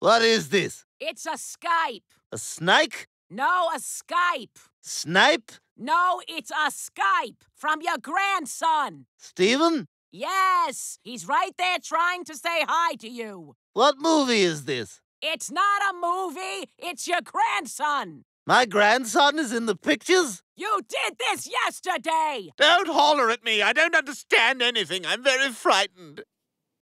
What is this? It's a Skype. A snake? No, a Skype. Snipe? No, it's a Skype from your grandson. Stephen? Yes, he's right there trying to say hi to you. What movie is this? It's not a movie, it's your grandson. My grandson is in the pictures? You did this yesterday. Don't holler at me. I don't understand anything. I'm very frightened.